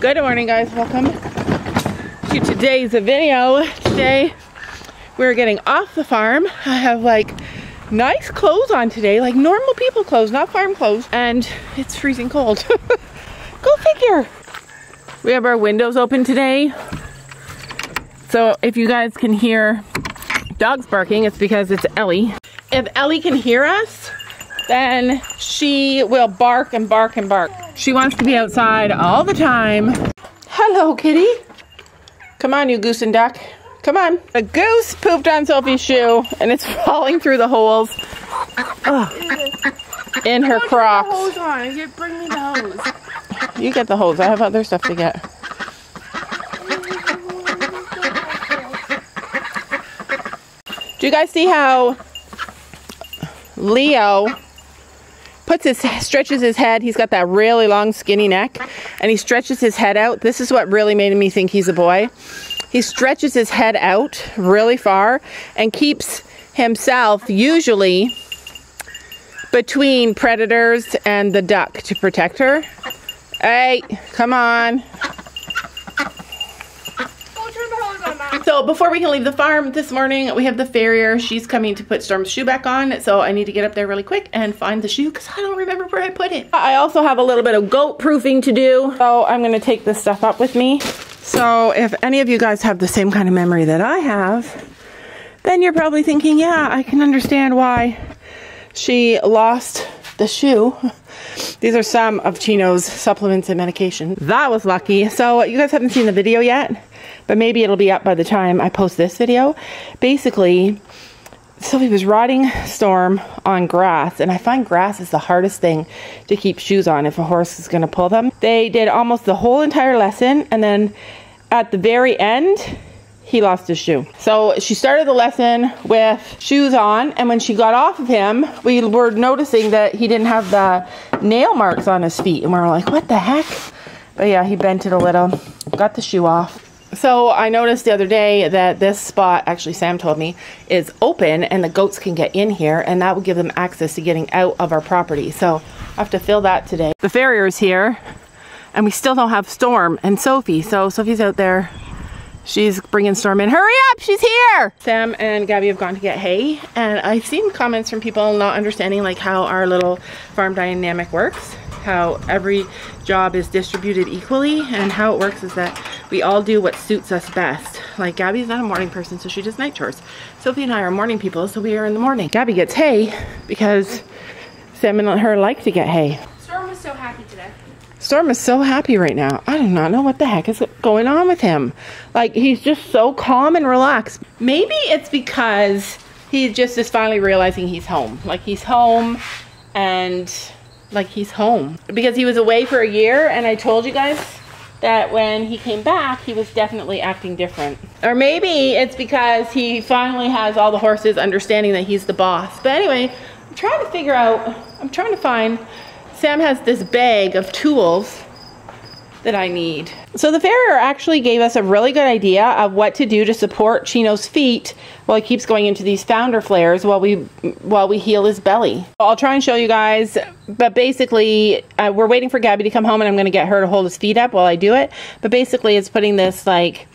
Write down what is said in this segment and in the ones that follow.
Good morning guys, welcome to today's video. Today we're getting off the farm. I have like nice clothes on today, like normal people clothes, not farm clothes. And it's freezing cold. Go figure. We have our windows open today. So if you guys can hear dogs barking, it's because it's Ellie. If Ellie can hear us, then she will bark and bark and bark. She wants to be outside all the time. Hello, kitty. Come on, you goose and duck. Come on. A goose pooped on Sophie's shoe and it's falling through the holes Ugh. in her crocs. hose on. You bring me the hose. You get the hose. I have other stuff to get. Do you guys see how Leo puts his stretches his head? He's got that really long skinny neck and he stretches his head out. This is what really made me think he's a boy. He stretches his head out really far and keeps himself usually between predators and the duck to protect her. Hey, come on. Go turn the hose on, Mom. So before we can leave the farm this morning, we have the farrier. She's coming to put Storm's shoe back on. So I need to get up there really quick and find the shoe because I don't remember where I put it. I also have a little bit of goat proofing to do. So I'm going to take this stuff up with me. So if any of you guys have the same kind of memory that I have, then you're probably thinking, yeah, I can understand why she lost the shoe. These are some of Chino's supplements and medication. That was lucky. So you guys haven't seen the video yet, but maybe it'll be up by the time I post this video. Basically, Sophie was riding Storm on grass, and I find grass is the hardest thing to keep shoes on if a horse is going to pull them. They did almost the whole entire lesson, and then at the very end, he lost his shoe. So she started the lesson with shoes on, and when she got off of him, we were noticing that he didn't have the nail marks on his feet, and we were like, what the heck? But yeah, he bent it a little, got the shoe off. So I noticed the other day that this spot, actually Sam told me, is open and the goats can get in here and that will give them access to getting out of our property. So I have to fill that today. The farrier's here and we still don't have Storm and Sophie. So Sophie's out there. She's bringing Storm in. Hurry up, she's here! Sam and Gabby have gone to get hay and I've seen comments from people not understanding like how our little farm dynamic works how every job is distributed equally and how it works is that we all do what suits us best. Like Gabby's not a morning person so she does night chores. Sophie and I are morning people so we are in the morning. Gabby gets hay because Sam and her like to get hay. Storm was so happy today. Storm is so happy right now. I do not know what the heck is going on with him. Like he's just so calm and relaxed. Maybe it's because he just is finally realizing he's home. Like he's home and like he's home because he was away for a year and I told you guys that when he came back he was definitely acting different. Or maybe it's because he finally has all the horses understanding that he's the boss. But anyway I'm trying to figure out I'm trying to find Sam has this bag of tools that I need. So the farrier actually gave us a really good idea of what to do to support Chino's feet while he keeps going into these founder flares while we while we heal his belly. I'll try and show you guys, but basically uh, we're waiting for Gabby to come home and I'm going to get her to hold his feet up while I do it. But basically it's putting this like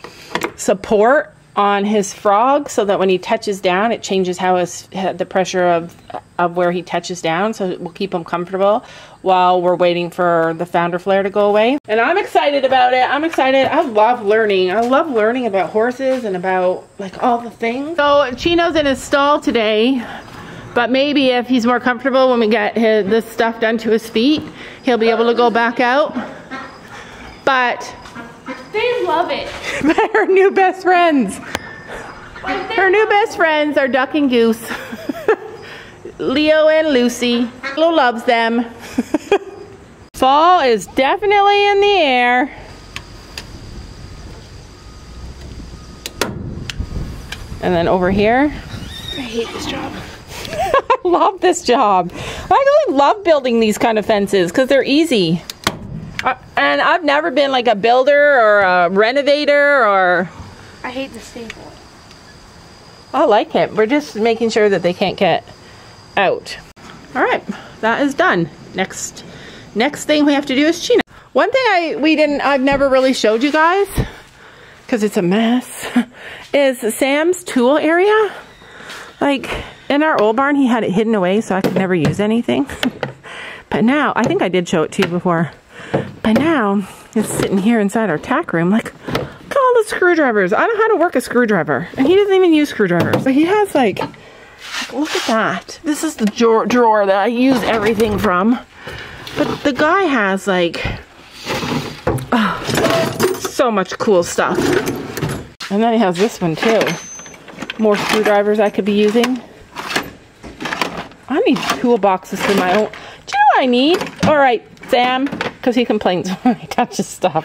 support on his frog so that when he touches down it changes how his the pressure of of where he touches down so it will keep him comfortable while we're waiting for the founder flare to go away. And i'm excited about it. I'm excited. I love learning. I love learning about horses and about like all the things. So chino's in his stall today but maybe if he's more comfortable when we get his, this stuff done to his feet he'll be able to go back out. But They love it. her new best friends Her new best friends are Duck and Goose. Leo and Lucy. Leo loves them. Fall is definitely in the air. And then over here, I hate this job. I love this job. I really love building these kind of fences because they're easy. And I've never been like a builder or a renovator or I hate the staple. I like it. We're just making sure that they can't get out. All right, that is done. Next, next thing we have to do is Chino. One thing I we didn't I've never really showed you guys because it's a mess is Sam's tool area. Like in our old barn, he had it hidden away so I could never use anything. but now, I think I did show it to you before. But now, it's sitting here inside our tack room. Like, look all the screwdrivers. I know how to work a screwdriver. And he doesn't even use screwdrivers. But he has like, look at that. This is the drawer, drawer that I use everything from. But the guy has like, oh, so much cool stuff. And then he has this one too. More screwdrivers I could be using. I need toolboxes for my own. Do you know what I need? All right, Sam, because he complains when I touch his stuff.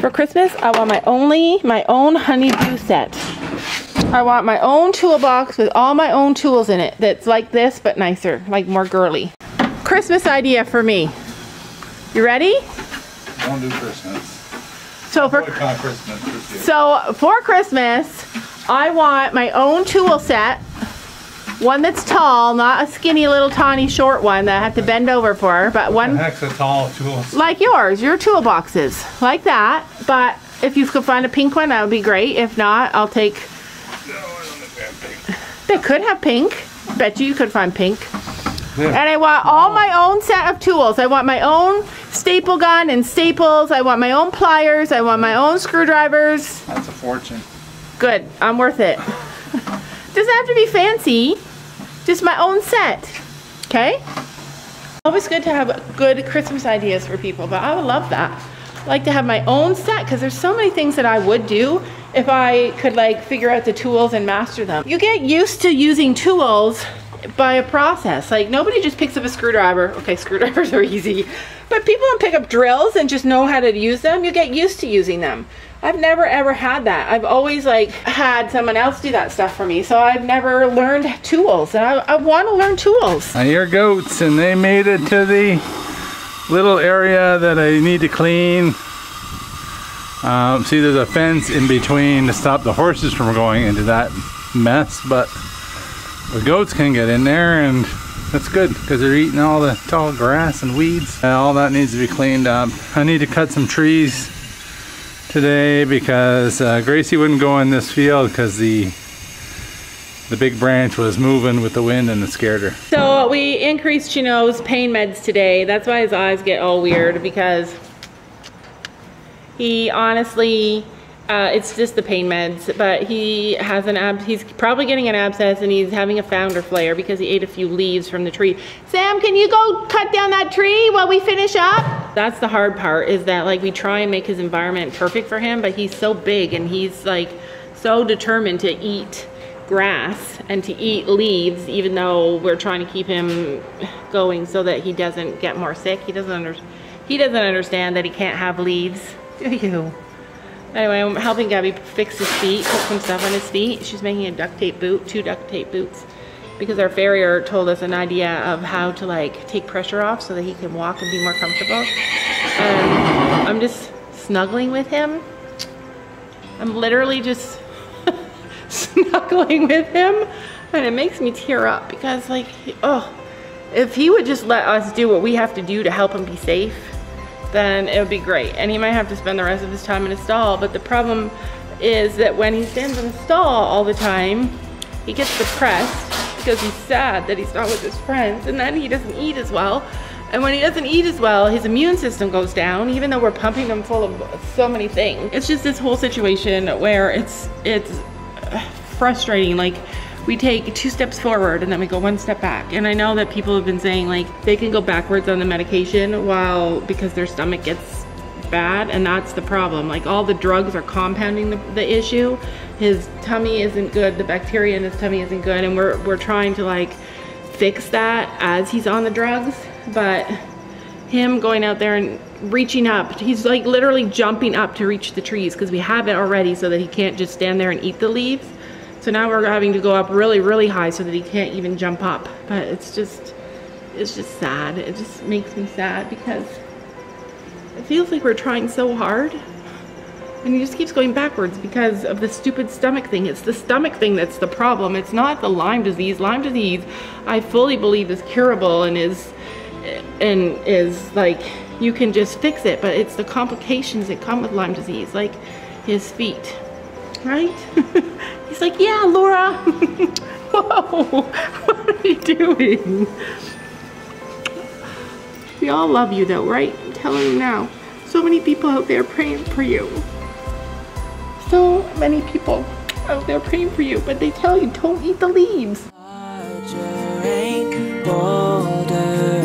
For Christmas, I want my only my own honeydew set. I want my own toolbox with all my own tools in it. That's like this, but nicer, like more girly. Christmas idea for me. You ready? Don't do Christmas. So for Christmas. So for Christmas, I want my own tool set. One that's tall, not a skinny little tiny short one that I have to bend over for, but one heck's a tall tool. like yours, your toolboxes, like that. But if you could find a pink one, that would be great. If not, I'll take. They could have pink. Bet you you could find pink. Yeah. And I want all my own set of tools. I want my own staple gun and staples. I want my own pliers. I want my own screwdrivers. That's a fortune. Good. I'm worth it. Doesn't have to be fancy. Just my own set. Okay? Always good to have good Christmas ideas for people, but I would love that. I like to have my own set because there's so many things that I would do if I could like figure out the tools and master them. You get used to using tools by a process. Like nobody just picks up a screwdriver. Okay, screwdrivers are easy. But people don't pick up drills and just know how to use them. You get used to using them. I've never ever had that. I've always like had someone else do that stuff for me. So I've never learned tools and I, I want to learn tools. I hear goats and they made it to the little area that I need to clean. Um, see there's a fence in between to stop the horses from going into that mess, but the goats can get in there and that's good because they're eating all the tall grass and weeds. Uh, all that needs to be cleaned up. I need to cut some trees today because uh, Gracie wouldn't go in this field because the the big branch was moving with the wind and it scared her. So we increased Chino's pain meds today. That's why his eyes get all weird because he honestly, uh, it's just the pain meds, but he has an ab, he's probably getting an abscess and he's having a founder flare because he ate a few leaves from the tree. Sam, can you go cut down that tree while we finish up? That's the hard part is that like we try and make his environment perfect for him, but he's so big and he's like so determined to eat grass and to eat leaves even though we're trying to keep him going so that he doesn't get more sick. He doesn't under, he doesn't understand that he can't have leaves. Do you? Anyway, I'm helping Gabby fix his feet, put some stuff on his feet. She's making a duct tape boot, two duct tape boots. Because our farrier told us an idea of how to like take pressure off so that he can walk and be more comfortable. And I'm just snuggling with him. I'm literally just snuggling with him and it makes me tear up because like, oh, if he would just let us do what we have to do to help him be safe, then it would be great. And he might have to spend the rest of his time in a stall, but the problem is that when he stands in a stall all the time, he gets depressed because he's sad that he's not with his friends, and then he doesn't eat as well. And when he doesn't eat as well, his immune system goes down, even though we're pumping him full of so many things. It's just this whole situation where it's it's frustrating. Like we take two steps forward and then we go one step back. And I know that people have been saying like they can go backwards on the medication while because their stomach gets bad and that's the problem. Like all the drugs are compounding the, the issue. His tummy isn't good, the bacteria in his tummy isn't good and we're, we're trying to like fix that as he's on the drugs. But him going out there and reaching up, he's like literally jumping up to reach the trees because we have it already so that he can't just stand there and eat the leaves. So now we're having to go up really, really high so that he can't even jump up. But it's just, it's just sad. It just makes me sad because it feels like we're trying so hard and he just keeps going backwards because of the stupid stomach thing. It's the stomach thing that's the problem. It's not the Lyme disease. Lyme disease, I fully believe is curable and is, and is like you can just fix it, but it's the complications that come with Lyme disease, like his feet, right? He's like, yeah, Laura. Whoa, what are you doing? We all love you though, right? I'm telling you now. So many people out there praying for you. So many people out there praying for you, but they tell you don't eat the leaves. Larger bolder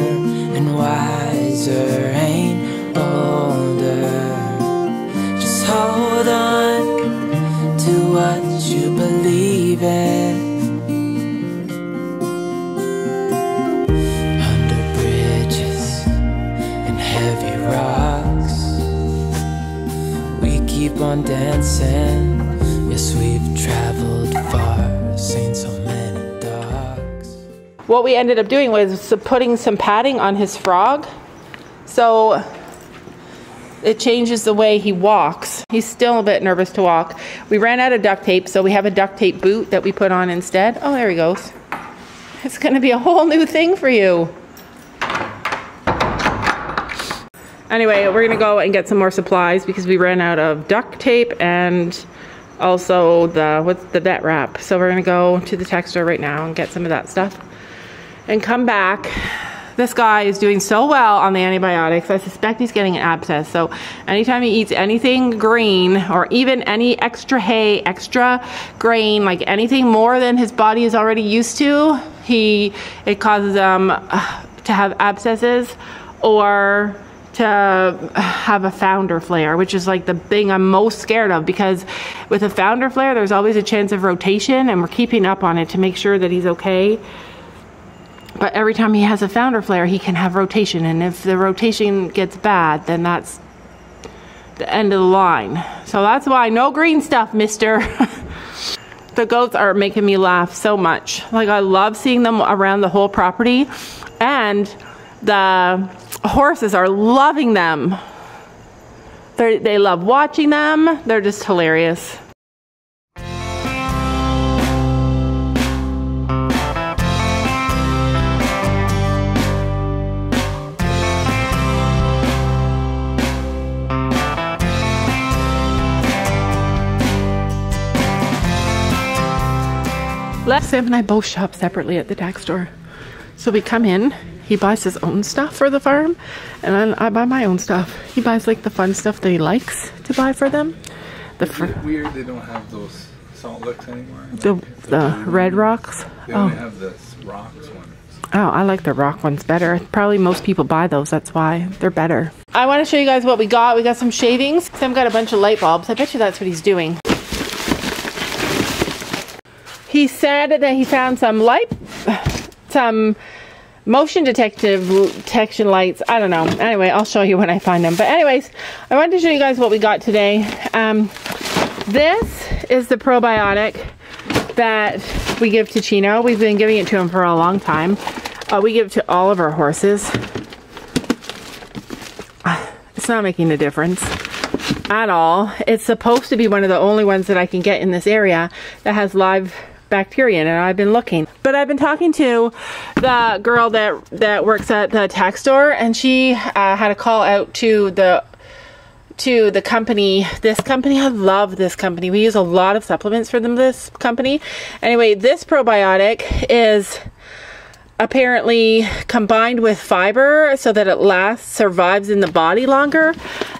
and wiser we keep on dancing. Yes, we've traveled far, seen so many dogs. What we ended up doing was putting some padding on his frog. So it changes the way he walks. He's still a bit nervous to walk. We ran out of duct tape, so we have a duct tape boot that we put on instead. Oh, there he goes. It's gonna be a whole new thing for you. Anyway, we're gonna go and get some more supplies because we ran out of duct tape and also the what's the vet wrap. So we're gonna go to the tack store right now and get some of that stuff and come back. This guy is doing so well on the antibiotics. I suspect he's getting an abscess. So anytime he eats anything green or even any extra hay, extra grain, like anything more than his body is already used to, he it causes him uh, to have abscesses or to have a founder flare, which is like the thing I'm most scared of because with a founder flare, there's always a chance of rotation and we're keeping up on it to make sure that he's okay. But every time he has a founder flare, he can have rotation. And if the rotation gets bad, then that's the end of the line. So that's why no green stuff, mister. the goats are making me laugh so much. Like I love seeing them around the whole property. And the horses are loving them. They're, they love watching them. They're just hilarious. Sam and I both shop separately at the tack store. So we come in, he buys his own stuff for the farm, and then I buy my own stuff. He buys like the fun stuff that he likes to buy for them. The fr- Is it weird they don't have those salt licks anymore? the the red rocks. They Oh, only have the rocks ones. oh, I like the rock ones better. Probably most people buy those. That's why they're better. I want to show you guys what we got. We got some shavings. Sam got a bunch of light bulbs. I bet you that's what he's doing. He said that he found some light, some motion detective detection lights. I don't know. Anyway, I'll show you when I find them. But anyways, I wanted to show you guys what we got today. Um, this is the probiotic that we give to Chino. We've been giving it to him for a long time. Uh, we give it to all of our horses. It's not making a difference at all. It's supposed to be one of the only ones that I can get in this area that has live bacteria in it. I've been looking. But I've been talking to the girl that that works at the tack store and she uh, had a call out to the to the company. This company, I love this company. We use a lot of supplements for them this company. Anyway, this probiotic is apparently combined with fiber so that it lasts survives in the body longer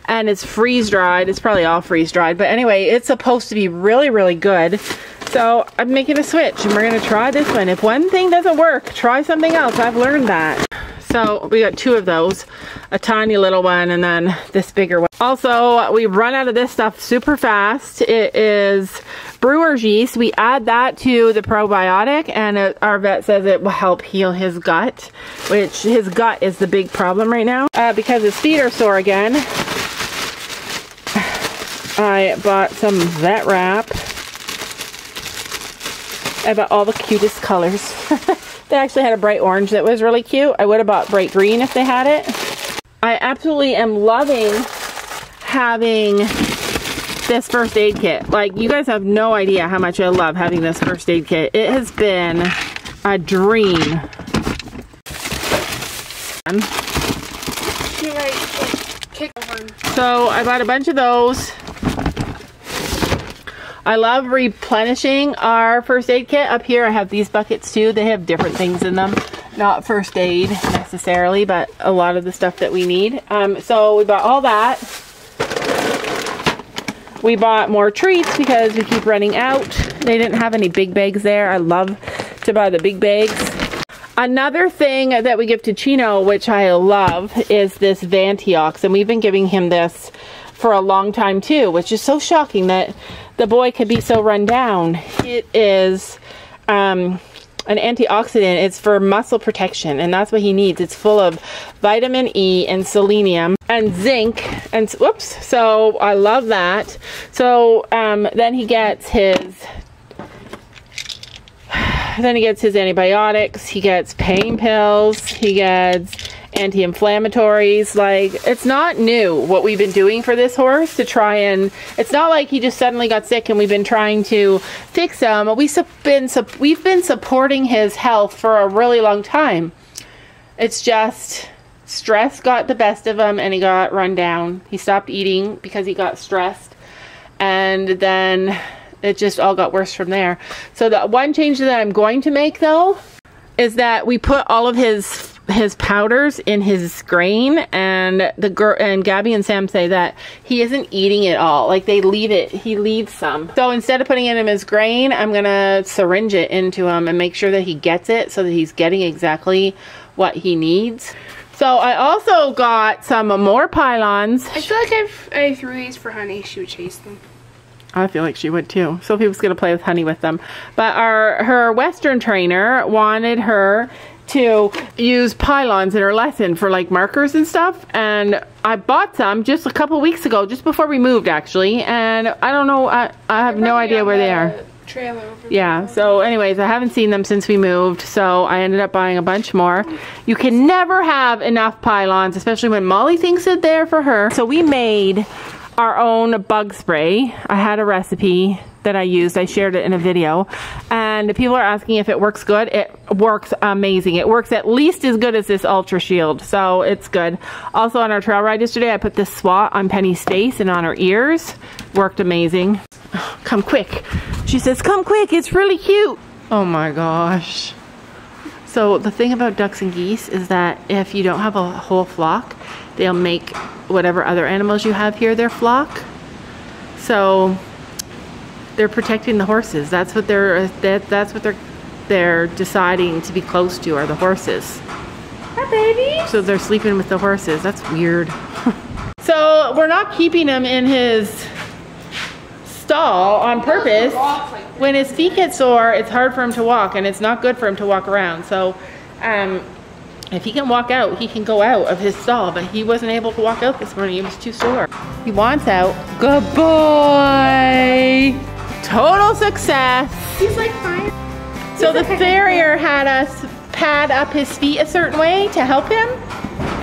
and it's freeze dried it's probably all freeze dried but anyway it's supposed to be really really good so i'm making a switch and we're to try this one. If one thing doesn't work try something else. I've learned that. So we got two of those a tiny little one and then this bigger one. Also we run out of this stuff super fast. It is brewer's yeast. We add that to the probiotic and it, our vet says it will help heal his gut which his gut is the big problem right now. Uh, because his feet are sore again I bought some vet wrap bought all the cutest colors they actually had a bright orange that was really cute I would have bought bright green if they had it I absolutely am loving having this first aid kit. Like, you guys have no idea how much I love having this first aid kit. It has been a dream. She might fun. So I bought a bunch of those. I love replenishing our first aid kit. Up here I have these buckets too. They have different things in them. Not first aid necessarily, but a lot of the stuff that we need. Um, so we bought all that. We bought more treats because we keep running out. They didn't have any big bags there. I love to buy the big bags. Another thing that we give to Chino, which I love, is this Vantiox. And we've been giving him this for a long time too, which is so shocking that the boy could be so run down. It is um, an antioxidant. It's for muscle protection, and that's what he needs. It's full of vitamin E and selenium and zinc. And whoops, so I love that. So um, then he gets his then he gets his antibiotics, he gets pain pills, he gets anti-inflammatories. Like, it's not new what we've been doing for this horse to try and, it's not like he just suddenly got sick and we've been trying to fix him. We've been, we've been supporting his health for a really long time. It's just, stress got the best of him and he got run down. He stopped eating because he got stressed. And then it just all got worse from there. So the one change that I'm going to make though is that we put all of his his powders in his grain and the girl and Gabby and Sam say that he isn't eating it all like they leave it he leaves some so instead of putting it in his grain I'm gonna syringe it into him and make sure that he gets it so that he's getting exactly what he needs so I also got some more pylons I feel like if I threw these for Honey, she would chase them. I feel like she would too. Sophie was going to play with Honey with them. But our her Western trainer wanted her to use pylons in her lesson for like markers and stuff. And I bought some just a couple weeks ago, just before we moved actually. And I don't know, I, I have no idea where they are. Trailer Yeah, so anyways, I haven't seen them since we moved, so I ended up buying a bunch more. You can never have enough pylons, especially when Molly thinks it there for her. So we made our own bug spray. I had a recipe that I used. I shared it in a video. And people are asking if it works good. It works amazing. It works at least as good as this Ultra Shield. So it's good. Also on our trail ride yesterday, I put this swat on Penny's face and on her ears. Worked amazing. Come quick. She says, come quick. It's really cute. Oh my gosh. So the thing about ducks and geese is that if you don't have a whole flock, they'll make whatever other animals you have here their flock. So they're protecting the horses. That's what they're that, that's what they're they're deciding to be close to are the horses. Hi, baby. So they're sleeping with the horses. That's weird. so we're not keeping him in his stall on purpose. When his feet get sore, it's hard for him to walk and it's not good for him to walk around. So um, if he can walk out, he can go out of his stall, but he wasn't able to walk out this morning. He was too sore. He wants out. Good boy. Total success. He's like fine. So the farrier had us pad up his feet a certain way to help him,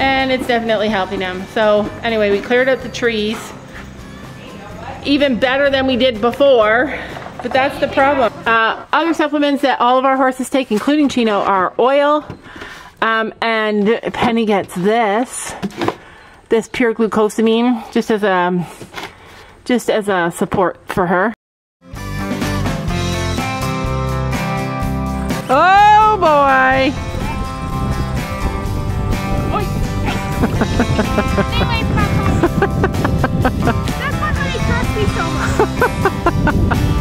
and it's definitely helping him. So anyway, we cleared out the trees. Even better than we did before, but that's the problem. Uh, other supplements that all of our horses take, including Chino, are oil, um, and Penny gets this, this pure glucosamine, just as a, just as a support for her. Oh boy! That's why me so much.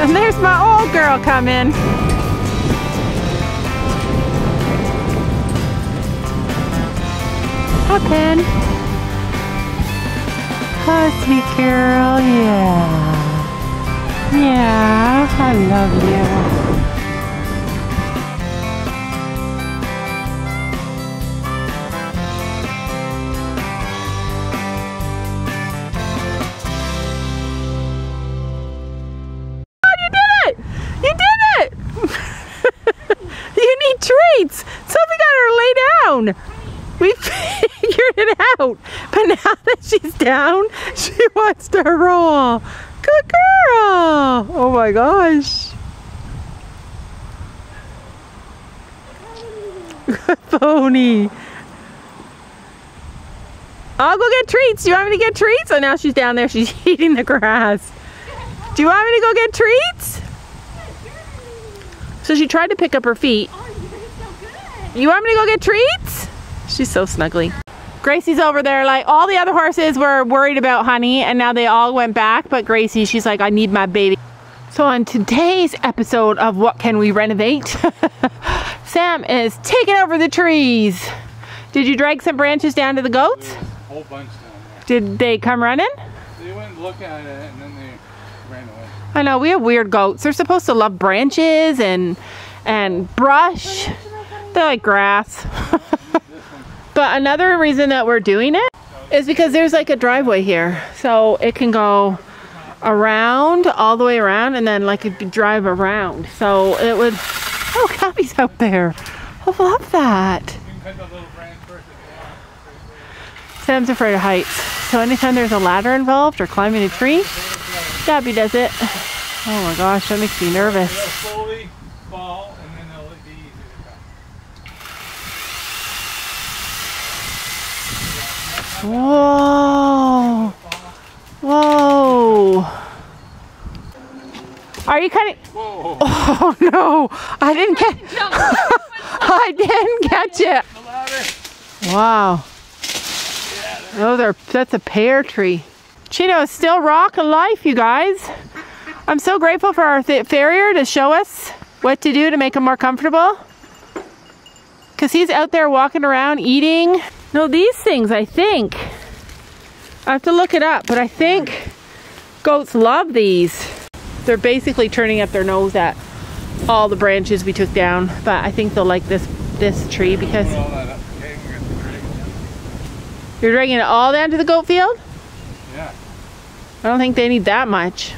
And there's my old girl coming. Hi, Pen. Hi, sweet girl. Yeah. Yeah, I love you. Out. But now that she's down, she wants to roll. Good girl. Oh my gosh. Good pony. I'll go get treats. Do you want me to get treats? Oh, now she's down there. She's eating the grass. Do you want me to go get treats? So she tried to pick up her feet. You want me to go get treats? She's so snuggly. Gracie's over there like all the other horses were worried about Honey and now they all went back but Gracie she's like I need my baby. So on today's episode of What Can We Renovate Sam is taking over the trees. Did you drag some branches down to the goats? Whole bunch down there. Did they come running? They went and looked at it and then they ran away. I know we have weird goats. They're supposed to love branches and and brush. They like grass. but another reason that we're doing it is because there's like a driveway here, so it can go around all the way around, and then like it drive around. So it would. Oh, Gabby's out there. I love that. Sam's afraid of heights. So anytime there's a ladder involved or climbing a tree, Gabby does it. Oh my gosh, that makes me nervous. They'll slowly fall and then they'll be easy to cut. Whoa. Whoa. Are you cutting? Whoa! Oh no, I didn't get. I didn't catch it. Wow. Those are that's a pear tree. Cheeto is still rocking life, you guys. I'm so grateful for our farrier to show us what to do to make him more comfortable. Cause he's out there walking around eating. No, these things I think. I have to look it up, but I think goats love these. They're basically turning up their nose at all the branches we took down, but I think they'll like this this tree because Put all that up. Okay, we're gonna drag it down. you're dragging it all down to the goat field. Yeah. I don't think they need that much.